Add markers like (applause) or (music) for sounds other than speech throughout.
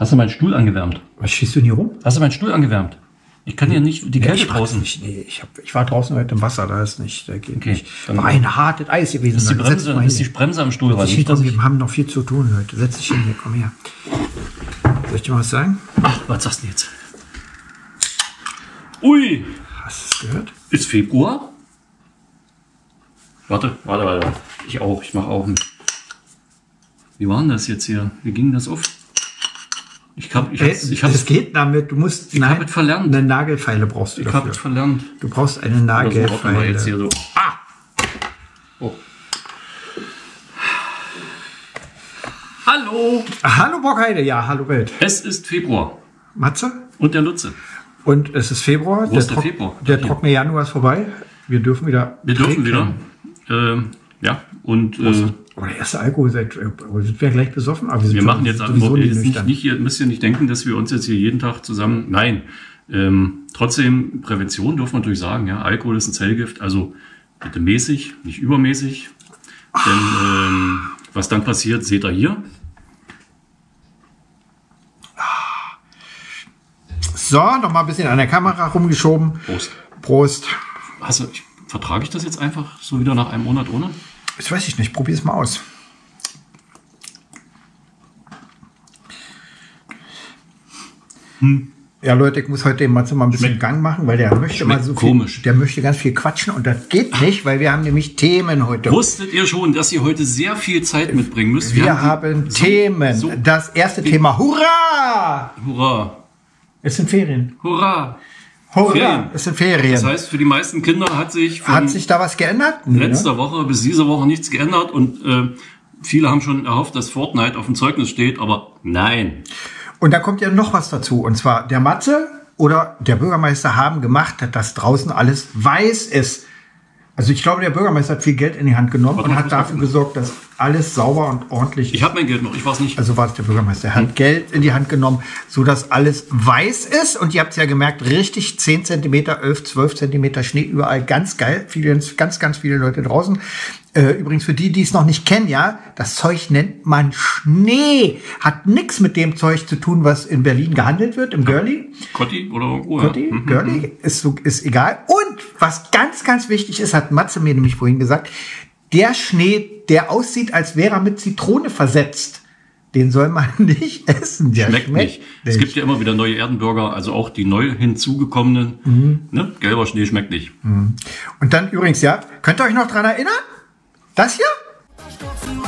Hast du meinen Stuhl angewärmt? Was schießt du denn hier rum? Hast du meinen Stuhl angewärmt? Ich kann hier nicht die Kälte ich draußen. Nicht, nee, ich, hab, ich war draußen heute im Wasser, da ist nicht, da geht Okay, nicht. War ein hartes Eis gewesen. Ist die Bremse, ist die. Bremse am Stuhl ran? Ich, komm, wir haben noch viel zu tun heute. Setz dich hin hier, komm her. Soll ich dir mal was sagen? ach, was sagst du jetzt? Ui, Hast du es gehört? ist Februar? Warte, warte, warte. Ich auch, ich mache auch mit. Wie war denn das jetzt hier? Wie ging das auf? Ich hab, ich Äh, hab's, ich das hab's, geht damit. Du musst Ich es verlernt. eine Nagelfeile brauchst du ich hab dafür. es verlernt. Du brauchst eine Nagelfeile. jetzt hier so. Ah! Oh. Hallo! Hallo Bockheide, ja, hallo Welt. Es ist Februar Matze? und der Lutze. Und es ist Februar. Wo ist der Februar? Der Hier. trockene Januar ist vorbei. Wir dürfen wieder. Wir dürfen trinken. wieder. Ähm, ja, und äh, Oh, der erste Alkohol seit. äh, Sind wir gleich besoffen? Aber wir, sind wir machen jetzt sowieso jetzt nicht nicht, ihr müsst ihr nicht denken, dass wir uns jetzt hier jeden Tag zusammen. Nein. Ähm, trotzdem, Prävention dürfen wir natürlich sagen, ja, Alkohol ist ein Zellgift, also bitte mäßig, nicht übermäßig. Denn ähm, was dann passiert, seht ihr hier. So, noch mal ein bisschen an der Kamera rumgeschoben. Prost. Prost. Also, ich, vertrage ich das jetzt einfach so wieder nach einem Monat ohne? Das weiß ich nicht. Probier es mal aus. Ja, Leute, ich muss heute dem Matze mal ein bisschen Schmeckt- Gang machen, weil der möchte mal so viel, komisch. der möchte ganz viel quatschen und das geht nicht, weil wir haben nämlich Themen heute. Wusstet ihr schon, dass ihr heute sehr viel Zeit mitbringen müsst? Wir haben die- so- Themen. So, Das erste Thema. Hurra! hurra, Es sind Ferien. hurra. Hurra! Ferien. Es sind Ferien. Das heißt, für die meisten Kinder hat sich von Hat sich da was geändert? Ne? letzter Woche bis diese Woche nichts geändert und äh, viele haben schon erhofft, dass Fortnite auf dem Zeugnis steht, aber nein. Und da kommt ja noch was dazu. Und zwar der Matze oder der Bürgermeister haben gemacht, dass draußen alles weiß ist. Also ich glaube, der Bürgermeister hat viel Geld in die Hand genommen Warte und hat dafür gesorgt, dass alles sauber und ordentlich Ich habe mein Geld noch, ich war's nicht. Also war es der Bürgermeister. Er hat Hm. Geld in die Hand genommen, so dass alles weiß ist. Und ihr habt es ja gemerkt, richtig 10 Zentimeter, 11, 12 Zentimeter Schnee überall. Ganz geil. Viele, ganz, ganz viele Leute draußen. Äh, übrigens für die, die es noch nicht kennen, ja, das Zeug nennt man Schnee. Hat nichts mit dem Zeug zu tun, was in Berlin gehandelt wird, im Girlie. Cotti oder? Gotti, Ja. Mhm. Girlie, ist, so, ist egal. Und was ganz, ganz wichtig ist, hat Matze mir nämlich vorhin gesagt, der Schnee, der aussieht, als wäre er mit Zitrone versetzt, den soll man (laughs) nicht essen. Der Schmeckt nicht. Es gibt ja immer wieder neue Erdenbürger, also auch die neu hinzugekommenen. Mhm. Ne? Gelber Schnee schmeckt nicht. Und dann übrigens, ja, könnt ihr euch noch dran erinnern? Das hier? Stürzen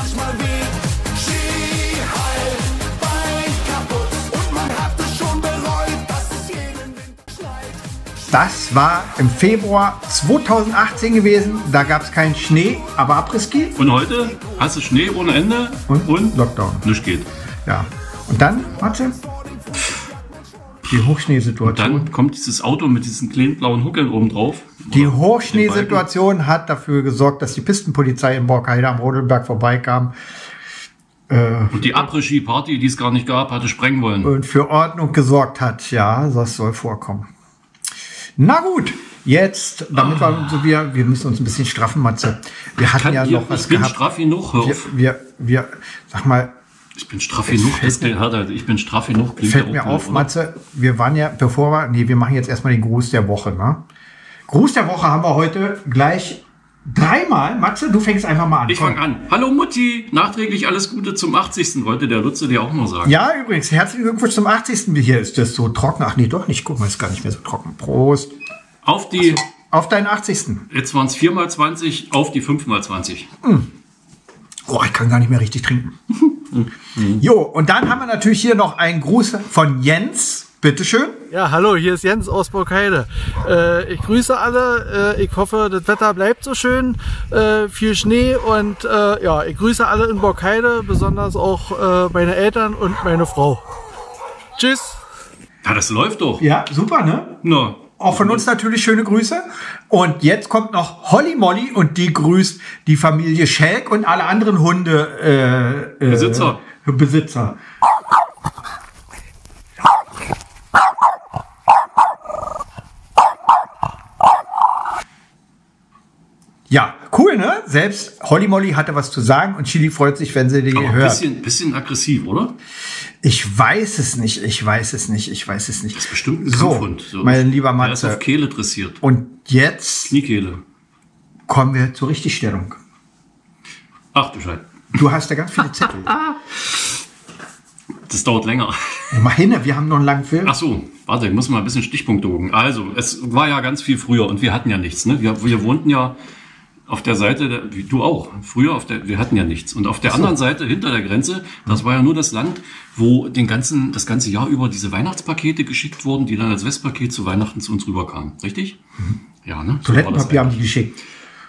Das war im Februar 2018 gewesen. Da gab es keinen Schnee, aber Après-Ski Und heute hast du Schnee ohne Ende und, und Lockdown. nichts geht. Ja. Und dann, Matze? Die Hochschneesituation. Dann kommt dieses Auto mit diesen kleinen blauen Huckeln oben drauf. Die Hochschneesituation hat dafür gesorgt, dass die Pistenpolizei in Borkheide am Rodelberg vorbeikam Balken. Und die Après-Ski-Party, die es gar nicht gab, hatte sprengen wollen. und für Ordnung gesorgt hat. Ja, das soll vorkommen. Na gut, jetzt, damit wir so wir, wir müssen uns ein bisschen straffen, Matze. Wir hatten Kann ja dir, noch was ich bin gehabt. straff genug, hör Wir, auf. wir, wir, sag mal, Ich bin straff genug. Alter, ich bin straff genug. Fällt mir auf, oder? Matze, wir waren ja, bevor wir, nee, wir machen jetzt erstmal den Gruß der Woche, ne? Gruß der Woche haben wir heute gleich dreimal. Matze, du fängst einfach mal an. Ich fange an. Hallo Mutti, nachträglich alles Gute zum 80. wollte der Lutze dir auch mal sagen. Ja, übrigens, herzlichen Glückwunsch zum 80. Hier ist das so trocken. Ach nee, doch nicht. Guck mal, ist gar nicht mehr so trocken. Prost. Auf die, Auf deinen 80. jetzt waren es 4x20, auf die 5x20. Oh, ich kann gar nicht mehr richtig trinken. (laughs) jo, und dann haben wir natürlich hier noch einen Gruß von Jens. Bitteschön. Ja, hallo, hier ist Jens aus Burgheide. Äh, ich grüße alle. Äh, ich hoffe, das Wetter bleibt so schön. Äh, viel Schnee und äh, ja, ich grüße alle in Burgheide, besonders auch äh, meine Eltern und meine Frau. Tschüss. Ja, das läuft doch. Ja, super, ne? Na, Auch von uns natürlich schöne Grüße. Und jetzt kommt noch Holly Molly und die grüßt die Familie Schelk und alle anderen Hunde äh, äh, Besitzer. Besitzer. Cool, ne? Selbst Holly Molly hatte was zu sagen und Chili freut sich, wenn sie die aber ein hört. bisschen, bisschen aggressiv, oder? Ich weiß es nicht, ich weiß es nicht, ich weiß es nicht. Das ist bestimmt ein So, Kampfhund. mein lieber Der ist auf Matze. Kehle dressiert. Und jetzt Kniekehle. kommen wir zur Richtigstellung. Ach du Scheiße. Du hast ja ganz viele (laughs) Zettel. Das dauert länger. Meine, wir haben noch einen langen Film. Ach so, warte, ich muss mal ein bisschen Stichpunkte gucken. Also, es war ja ganz viel früher und wir hatten ja nichts. Ne? Wir, wir wohnten ja auf der Seite, der, wie du auch, früher auf der, wir hatten ja nichts. Und auf der anderen Seite, hinter der Grenze, das war ja nur das Land, wo den ganzen, das ganze Jahr über diese Weihnachtspakete geschickt wurden, die dann als Westpaket zu Weihnachten zu uns rüberkamen. Richtig? Ja, ne? So Toilettenpapier haben die geschickt.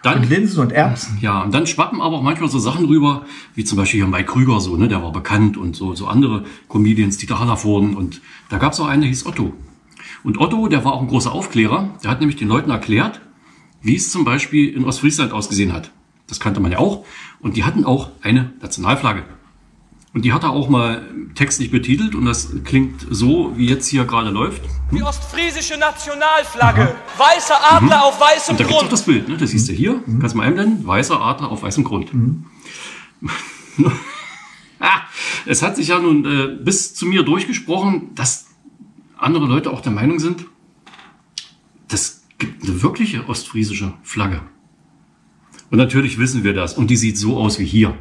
Dann, Und Linsen und Erbsen. ja, und dann schwappen aber auch manchmal so Sachen rüber, wie zum Beispiel hier Mike Krüger so, ne, der war bekannt und so, so andere Comedians, Dieter Hallervorden und da gab's auch einen, der hieß Otto. Und Otto, der war auch ein großer Aufklärer, der hat nämlich den Leuten erklärt, wie es zum Beispiel in Ostfriesland ausgesehen hat. Das kannte man ja auch. Und die hatten auch eine Nationalflagge. Und die hat er auch mal textlich betitelt und das klingt so, wie jetzt hier gerade läuft. Die ostfriesische Nationalflagge. Weißer Adler auf weißem Und da gibt's auch Grund. das Bild, ne? das siehst du hier, kannst du mal einblenden, weißer Adler auf weißem Grund. (laughs) ah, es hat sich ja nun äh, bis zu mir durchgesprochen, dass andere Leute auch der Meinung sind, das gibt eine wirkliche ostfriesische Flagge. Und natürlich wissen wir das. Und die sieht so aus wie hier.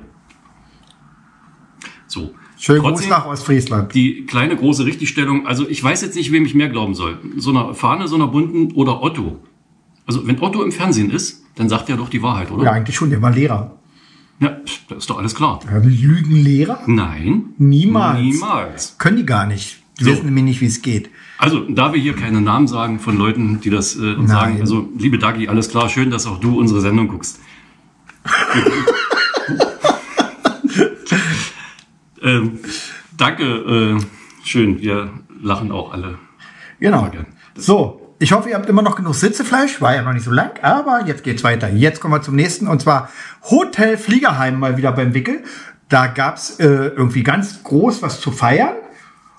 So. Schönen Gruß nach Ostfriesland. die kleine große Richtigstellung. Also ich weiß jetzt nicht, wem ich mehr glauben soll. So einer Fahne, so einer bunten oder Otto. Also wenn Otto im Fernsehen ist, dann sagt er doch die Wahrheit, oder? Ja, eigentlich schon, der war Lehrer. Ja, da ist doch alles klar. Ja, Lügenlehrer? Nein. Niemals. Niemals. Können die gar nicht. Die So. wissen nämlich nicht, wie es geht. Also, da wir hier keine Namen sagen von Leuten, die das äh, sagen, also liebe Dagi, alles klar, schön, dass auch du unsere Sendung guckst. (laughs) ähm, danke, äh, schön, wir lachen auch alle. Genau. So, ich hoffe, ihr habt immer noch genug Sitzefleisch. War ja noch nicht so lang, aber jetzt geht's weiter. Jetzt kommen wir zum nächsten und zwar Hotel Fliegerheim mal wieder beim Wickel. Da gab's äh, irgendwie ganz groß was zu feiern.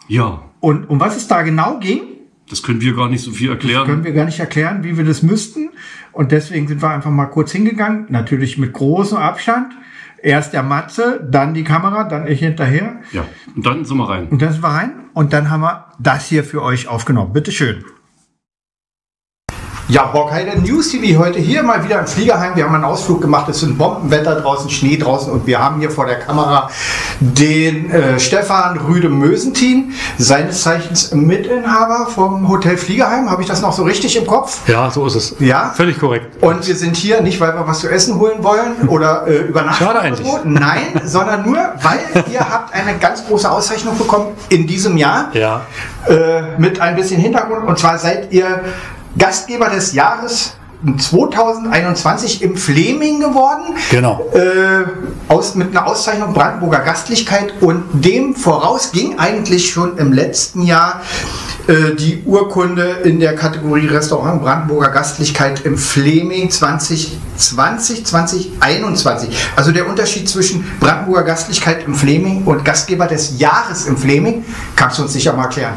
Ja, Und um was es da genau ging, das können wir gar nicht so viel erklären. können wir gar nicht erklären, wie wir das müssten. Und deswegen sind wir einfach mal kurz hingegangen. Natürlich mit großem Abstand. Erst der Matze, dann die Kamera, dann ich hinterher. Ja, und dann sind wir rein. Und dann sind wir rein. Und dann haben wir das hier für euch aufgenommen. Bitteschön. Ja, Borgheide News TV heute hier mal wieder im Fliegerheim. Wir haben einen Ausflug gemacht. Es sind Bombenwetter draußen, Schnee draußen und wir haben hier vor der Kamera den äh, Stefan Rüde Mösentin, seines Zeichens Mitinhaber vom Hotel Fliegerheim. Habe ich das noch so richtig im Kopf? Ja, so ist es. Ja. Völlig korrekt. Und wir sind hier nicht, weil wir was zu essen holen wollen oder äh, übernachten. Schade eigentlich. Nein, sondern nur, weil ihr habt eine ganz große Auszeichnung bekommen in diesem Jahr Ja. äh, mit ein bisschen Hintergrund. Und zwar seid ihr Gastgeber des Jahres 2021 im Fleming geworden. Genau. Äh, aus, mit einer Auszeichnung Brandenburger Gastlichkeit und dem voraus ging eigentlich schon im letzten Jahr äh, die Urkunde in der Kategorie Restaurant Brandenburger Gastlichkeit im Fleming 2020, 2021. Also der Unterschied zwischen Brandenburger Gastlichkeit im Fleming und Gastgeber des Jahres im Fleming, kannst du uns sicher mal erklären.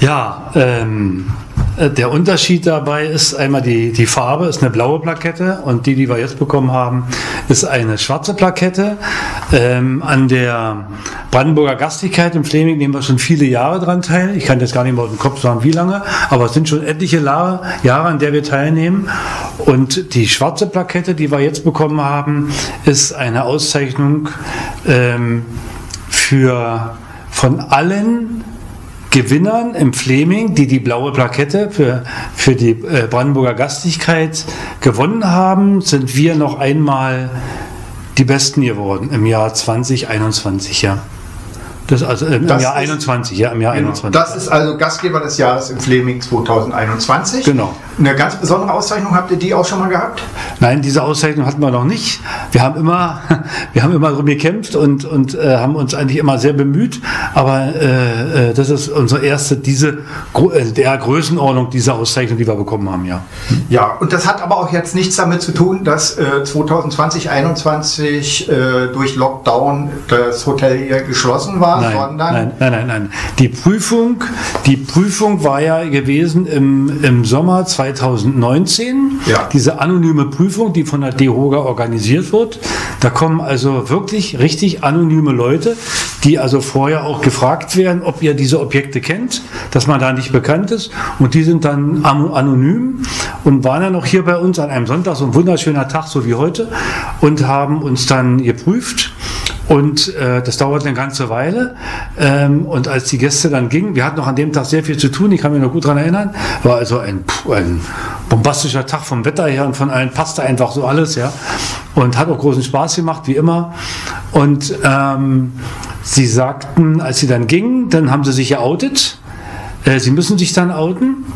Ja, ähm, äh, der Unterschied dabei ist einmal die, die Farbe, ist eine blaue Plakette und die, die wir jetzt bekommen haben, ist eine schwarze Plakette. Ähm, an der Brandenburger Gastlichkeit im Fleming nehmen wir schon viele Jahre dran teil. Ich kann jetzt gar nicht mehr aus dem Kopf sagen, wie lange, aber es sind schon etliche La- Jahre, an der wir teilnehmen. Und die schwarze Plakette, die wir jetzt bekommen haben, ist eine Auszeichnung ähm, für von allen Gewinnern im Fleming, die die blaue Plakette für, für die äh, Brandenburger Gastlichkeit gewonnen haben, sind wir noch einmal die Besten geworden im Jahr 2021, ja. Das also im Das Jahr ist- 21, ja, im Jahr 21. Das ist also Gastgeber des Jahres im Fleming 2021. Genau. Eine ganz besondere Auszeichnung habt ihr die auch schon mal gehabt? Nein, diese Auszeichnung hatten wir noch nicht. Wir haben immer, (laughs) wir haben immer drum gekämpft und, und äh, haben uns eigentlich immer sehr bemüht. Aber äh, äh, das ist unsere erste, diese äh, der Größenordnung dieser Auszeichnung, die wir bekommen haben, ja. Ja, und das hat aber auch jetzt nichts damit zu tun, dass äh, 2020, 2021 äh, durch Lockdown das Hotel hier geschlossen war, nein, sondern nein, nein, nein, nein. Die Prüfung, die Prüfung war ja gewesen im, im Sommer 2019. Ja. Diese anonyme Prüfung, die von der DEHOGA organisiert wird. Da kommen also wirklich richtig anonyme Leute, die also vorher auch gefragt werden, ob ihr diese Objekte kennt, dass man da nicht bekannt ist. Und die sind dann anonym und waren dann auch hier bei uns an einem Sonntag, so ein wunderschöner Tag, so wie heute, und haben uns dann geprüft. Und äh, das dauert eine ganze Weile. Ähm, und als die Gäste dann gingen, wir hatten noch an dem Tag sehr viel zu tun, ich kann mich noch gut daran erinnern, war also ein, ein bombastischer Tag vom Wetter her und von allen passte einfach so alles, ja. Und hat auch großen Spaß gemacht, wie immer. Und ähm, sie sagten, als sie dann gingen, dann haben sie sich geoutet. Äh, sie müssen sich dann outen.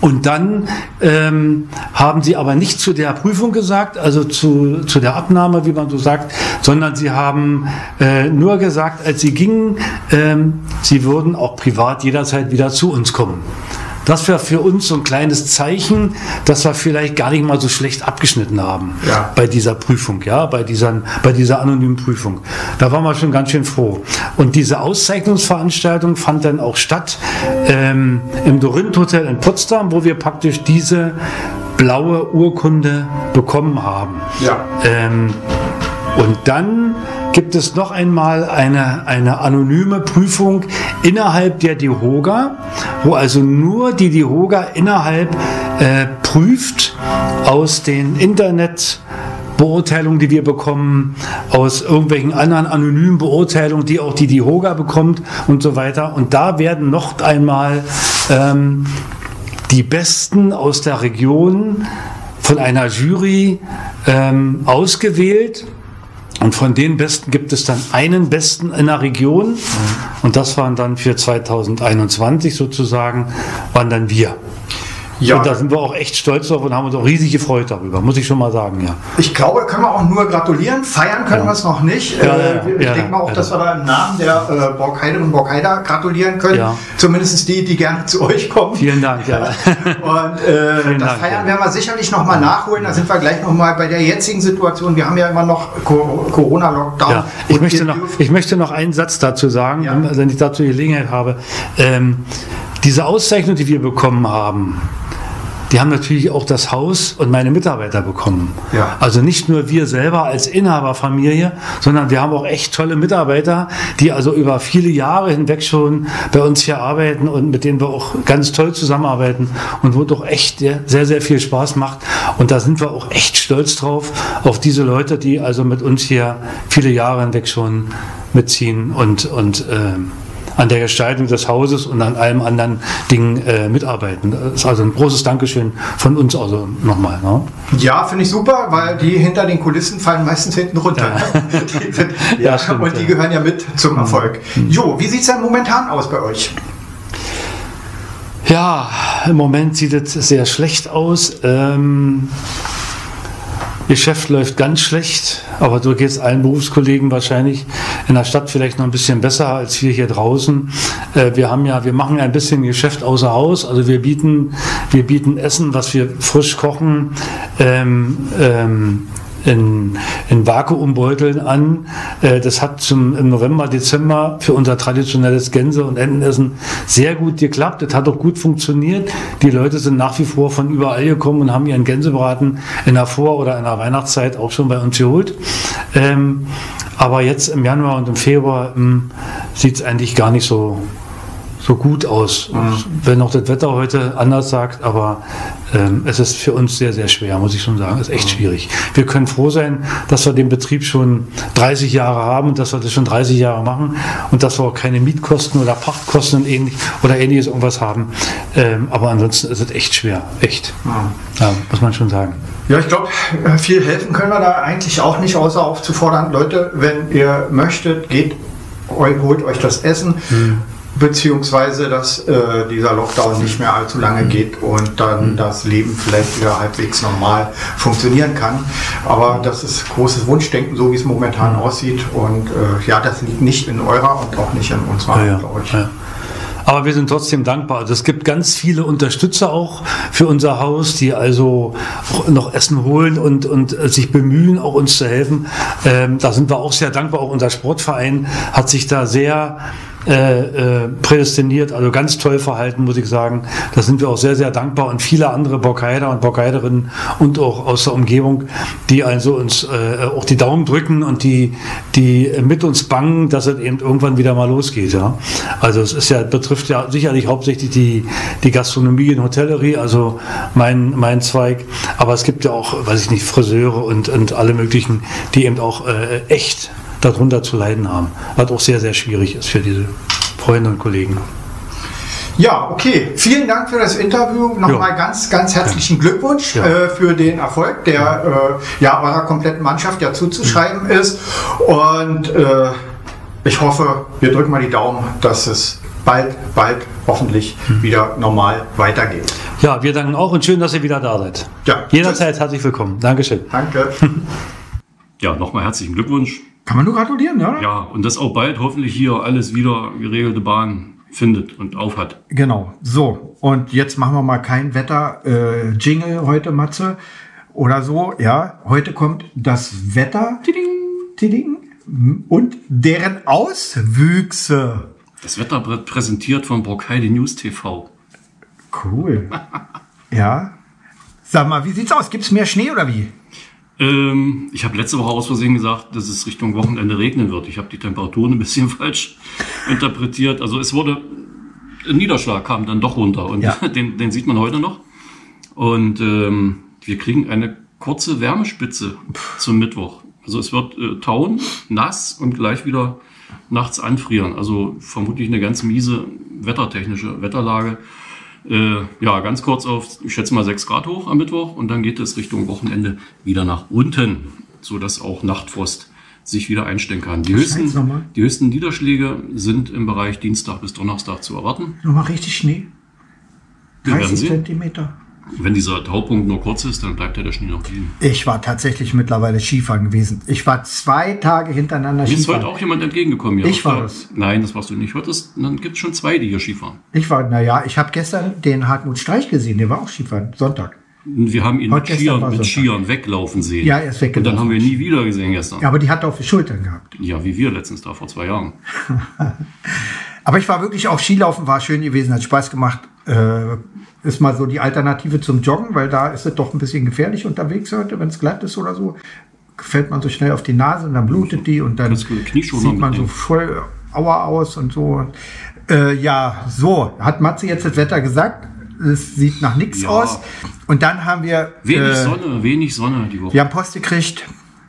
Und dann ähm, haben sie aber nicht zu der Prüfung gesagt, also zu, zu der Abnahme, wie man so sagt, sondern sie haben äh, nur gesagt, als sie gingen, ähm, sie würden auch privat jederzeit wieder zu uns kommen. Das wäre für uns so ein kleines Zeichen, dass wir vielleicht gar nicht mal so schlecht abgeschnitten haben Ja. bei dieser Prüfung, ja, bei dieser, bei dieser anonymen Prüfung. Da waren wir schon ganz schön froh. Und diese Auszeichnungsveranstaltung fand dann auch statt ähm, im Dorint Hotel in Potsdam, wo wir praktisch diese blaue Urkunde bekommen haben. Ja. Ähm, und dann gibt es noch einmal eine, eine anonyme Prüfung innerhalb der DEHOGA, wo also nur die DEHOGA innerhalb äh, prüft aus den Internet. Beurteilungen, die wir bekommen, aus irgendwelchen anderen anonymen Beurteilungen, die auch die DEHOGA bekommt und so weiter. Und da werden noch einmal ähm, die Besten aus der Region von einer Jury ähm, ausgewählt. Und von den Besten gibt es dann einen Besten in der Region. Und das waren dann für 2021 sozusagen, waren dann wir. Ja. Und da sind wir auch echt stolz drauf und haben uns auch riesig gefreut darüber, muss ich schon mal sagen, ja. Ich glaube, können wir auch nur gratulieren. Feiern können wir es noch nicht. Ja, ja, Äh, ja, ich ja, denke mal auch, ja. dass wir da im Namen der äh, Borgheide und Borgheider gratulieren können. Ja. Zumindest die, die gerne zu euch kommen. Vielen Dank, ja. (laughs) Und äh, Vielen das Dank, Feiern ja. werden wir sicherlich noch mal nachholen. Da sind wir gleich noch mal bei der jetzigen Situation. Wir haben ja immer noch Co- Corona-Lockdown. Ja, ich, möchte noch, ich möchte noch einen Satz dazu sagen, Ja. wenn- wenn ich dazu die Gelegenheit habe. Ähm, diese Auszeichnung, die wir bekommen haben, die haben natürlich auch das Haus und meine Mitarbeiter bekommen. Ja. Also nicht nur wir selber als Inhaberfamilie, sondern wir haben auch echt tolle Mitarbeiter, die also über viele Jahre hinweg schon bei uns hier arbeiten und mit denen wir auch ganz toll zusammenarbeiten und wo doch echt sehr, sehr, viel Spaß macht. Und da sind wir auch echt stolz drauf, auf diese Leute, die also mit uns hier viele Jahre hinweg schon mitziehen und, und ähm, an der Gestaltung des Hauses und an allem anderen Dingen äh, mitarbeiten. Das ist also ein großes Dankeschön von uns also nochmal. Ne? Ja, finde ich super, weil die hinter den Kulissen fallen meistens hinten runter. (laughs) die sind, ja, Ja, stimmt, und die ja. Mhm. gehören ja mit zum Erfolg. Jo, wie sieht es denn momentan aus bei euch? Ja, im Moment sieht es sehr schlecht aus. Ähm, Geschäft läuft ganz schlecht, aber so geht es allen Berufskollegen wahrscheinlich in der Stadt vielleicht noch ein bisschen besser als wir hier draußen. Äh, wir haben ja, wir machen ein bisschen Geschäft außer Haus, also wir bieten, wir bieten Essen, was wir frisch kochen, ähm, ähm, in, in Vakuumbeuteln an. Äh, Das hat zum, im November, Dezember für unser traditionelles Gänse- und Entenessen sehr gut geklappt. Das hat auch gut funktioniert. Die Leute sind nach wie vor von überall gekommen und haben ihren Gänsebraten in der Vor- oder in der Weihnachtszeit auch schon bei uns geholt. Ähm, aber jetzt im Januar und im Februar sieht es eigentlich gar nicht so, so gut aus. Wenn auch das Wetter heute anders sagt, aber ähm, es ist für uns sehr, sehr schwer, muss ich schon sagen. Es ist echt schwierig. Wir können froh sein, dass wir den Betrieb schon 30 Jahre haben und dass wir das schon 30 Jahre machen und dass wir auch keine Mietkosten oder Pachtkosten und ähnlich, oder ähnliches irgendwas haben. Ähm, aber ansonsten ist es echt schwer. Echt. Ja, muss man schon sagen. Ja, ich glaube, viel helfen können wir da eigentlich auch nicht, außer aufzufordern, Leute, wenn ihr möchtet, geht, holt euch das Essen, beziehungsweise dass äh, dieser Lockdown nicht mehr allzu lange geht und dann das Leben vielleicht wieder halbwegs normal funktionieren kann. Aber das ist großes Wunschdenken, so wie es momentan aussieht. Und äh, ja, das liegt nicht in eurer und auch nicht in unserer Ja, glaube ich. ja. Aber wir sind trotzdem dankbar. Also es gibt ganz viele Unterstützer auch für unser Haus, die also noch Essen holen und, und sich bemühen, auch uns zu helfen. Ähm, da sind wir auch sehr dankbar. Auch unser Sportverein hat sich da sehr äh, äh, prädestiniert, also ganz toll verhalten, muss ich sagen. Da sind wir auch sehr, sehr dankbar und viele andere Borkheider und Borkheiderinnen und auch aus der Umgebung, die also uns äh, auch die Daumen drücken und die, die mit uns bangen, dass es eben irgendwann wieder mal losgeht. Ja? Also es ist ja, betrifft ja sicherlich hauptsächlich die, die Gastronomie und Hotellerie, also mein, mein Zweig. Aber es gibt ja auch, weiß ich nicht, Friseure und, und alle möglichen, die eben auch äh, echt darunter zu leiden haben. Was auch sehr, sehr schwierig ist für diese Freunde und Kollegen. Ja, okay. Vielen Dank für das Interview. Nochmal Ja. ganz, ganz herzlichen Glückwunsch Ja. äh, für den Erfolg, der äh, ja eurer kompletten Mannschaft ja zuzuschreiben ist. Und äh, ich hoffe, wir drücken mal die Daumen, dass es bald, bald hoffentlich wieder normal weitergeht. Ja, wir danken auch und schön, dass ihr wieder da seid. Ja. Jederzeit herzlich willkommen. Dankeschön. Danke. (laughs) Ja, nochmal herzlichen Glückwunsch. Kann man nur gratulieren, ja? Ja, und dass auch bald hoffentlich hier alles wieder geregelte Bahn findet und aufhat. Genau. So, und jetzt machen wir mal kein Wetter-Jingle heute, Matze, oder so. Ja, heute kommt das Wetter Tiding, und deren Auswüchse. Das Wetter wird präsentiert von Brockheide News TV. Cool. (laughs) Ja. Sag mal, wie sieht's aus? Gibt's mehr Schnee oder wie? Ähm, ich habe letzte Woche aus Versehen gesagt, dass es Richtung Wochenende regnen wird. Ich habe die Temperaturen ein bisschen (laughs) falsch interpretiert. Also es wurde, ein Niederschlag kam dann doch runter und Ja. (laughs) den, den sieht man heute noch. Und ähm, wir kriegen eine kurze Wärmespitze zum Mittwoch. Also es wird äh, tauen, nass und gleich wieder nachts anfrieren. Also vermutlich eine ganz miese wettertechnische Wetterlage. Äh, ja, ganz kurz auf, ich schätze mal 6 Grad hoch am Mittwoch und dann geht es Richtung Wochenende wieder nach unten, so dass auch Nachtfrost sich wieder einstellen kann. Die höchsten, die höchsten Niederschläge sind im Bereich Dienstag bis Donnerstag zu erwarten. Nochmal richtig Schnee? Wir werden 30 sehen. Zentimeter. Wenn dieser Taupunkt nur kurz ist, dann bleibt ja der Schnee noch liegen. Ich war tatsächlich mittlerweile Skifahren gewesen. Ich war zwei Tage hintereinander Mir ist Skifahren. heute auch jemand entgegengekommen. Ja. Ich war war- das. Nein, das warst du nicht. Heute ist, dann gibt es schon zwei, die hier Skifahren. Ich war, naja, ich habe gestern den Hartmut Streich gesehen, der war auch Skifahren, Sonntag. Und Wir haben ihn Heute mit Skiern, mit Sonntag. Skiern weglaufen sehen. Ja, er ist Und dann weggelaufen. haben wir ihn nie wieder gesehen gestern. Ja, aber die hat er auf die Schultern gehabt. Ja, wie wir letztens da vor zwei Jahren. (laughs) Aber ich war wirklich auch Skilaufen, war schön gewesen, hat Spaß gemacht. Äh, ist mal so die Alternative zum Joggen, weil da ist es doch ein bisschen gefährlich unterwegs heute, wenn es glatt ist oder so. Fällt man so schnell auf die Nase und dann blutet die und dann sieht man so voll Aua aus und so. Äh, ja, so, hat Matze jetzt das Wetter gesagt. Es sieht nach nichts Ja. aus. Und dann haben wir Wenig äh, Sonne, wenig Sonne die Woche. Wir haben Post gekriegt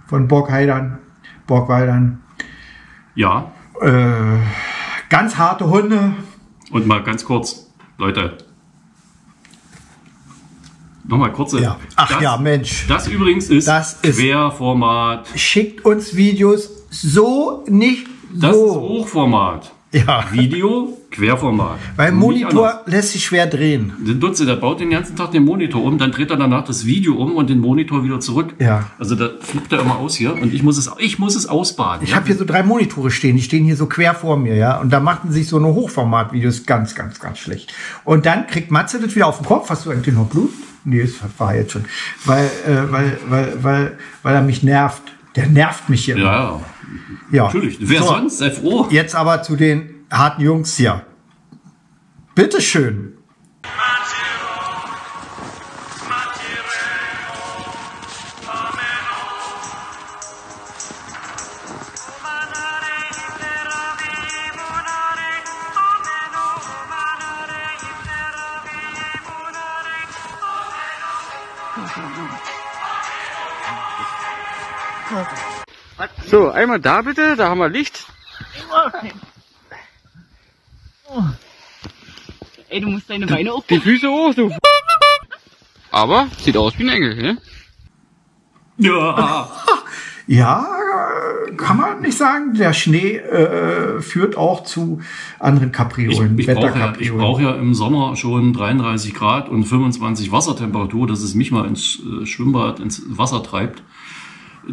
von Borgheidern, Borgwaldern. ja. Äh, ganz harte Hunde. Und mal ganz kurz, Leute. Nochmal kurze. Ja. Ach das, ja, Mensch. Das übrigens ist, Das ist- Querformat. Schickt uns Videos so nicht Das ist so. Hochformat. Ja. Video, Querformat. Weil Monitor lässt sich schwer drehen. Der Dutze, der baut den ganzen Tag den Monitor um, dann dreht er danach das Video um und den Monitor wieder zurück. Ja. Also da flippt er immer aus hier und ich muss es, ich muss es ausbaden. Ich ja? habe hier so drei Monitore stehen, die stehen hier so quer vor mir, ja. Und da machten sich so eine Hochformat-Videos ganz, ganz, ganz schlecht. Und dann kriegt Matze das wieder auf den Kopf. Hast du eigentlich noch Blut? Nee, das war jetzt schon. Weil, äh, weil, weil, weil, weil er mich nervt. Der nervt mich hier. ja, ja, ja. natürlich. Wer So. sonst? Sei froh. Jetzt aber zu den harten Jungs hier. Bitteschön. Einmal da bitte, da haben wir Licht. Ey, du musst deine Beine auch. Die Füße hoch, du. Aber sieht aus wie ein Engel, ne? Ja. Ja, kann man nicht sagen. Der Schnee äh, führt auch zu anderen Ich, Kapriolen, ich brauche ja, ich Wetterkapriolen. brauch ja im Sommer schon 33 Grad und 25 Wassertemperatur, dass es mich mal ins äh, Schwimmbad, ins Wasser treibt.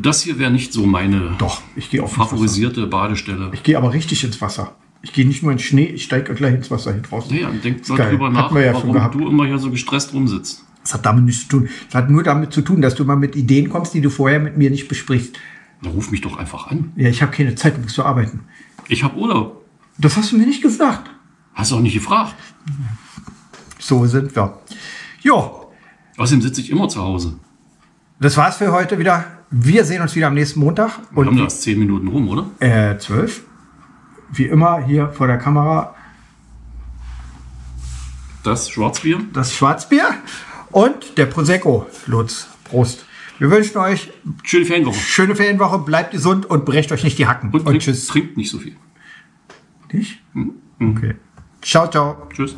Das hier wäre nicht so meine Doch, ich gehe auf favorisierte Badestelle. Ich gehe aber richtig ins Wasser. Ich gehe nicht nur ins Schnee, ich steige gleich ins Wasser hier draußen. Naja, denk Ist mal drüber nach, ja warum du immer hier so gestresst rumsitzt. Das hat damit nichts zu tun. Das hat nur damit zu tun, dass du mal mit Ideen kommst, die du vorher mit mir nicht besprichst. Na, ruf mich doch einfach an. Ja, ich habe keine Zeit, musst zu arbeiten. Ich habe Urlaub. Das hast du mir nicht gesagt. Hast du auch nicht gefragt. So sind wir. Jo, Außerdem sitze ich immer zu Hause. das war's für heute wieder. Wir sehen uns wieder am nächsten Montag. Wir haben Und da erst zehn Minuten rum, oder? äh, zwölf. Wie immer hier vor der Kamera Das Schwarzbier. das Schwarzbier und der Prosecco. Lutz, Prost. Wir wünschen euch Schöne Ferienwoche. schöne Ferienwoche, bleibt gesund und brecht euch nicht die Hacken. Und, Und, trinkt, tschüss. trinkt nicht so viel. Nicht? Okay. Ciao, ciao. Tschüss.